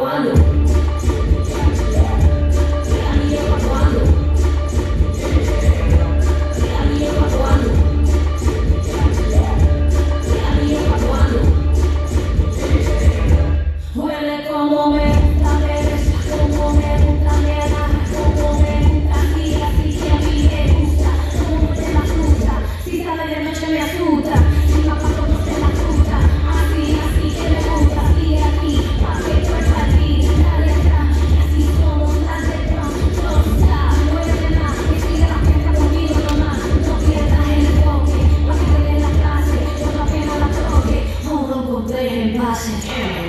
wonder. sentido.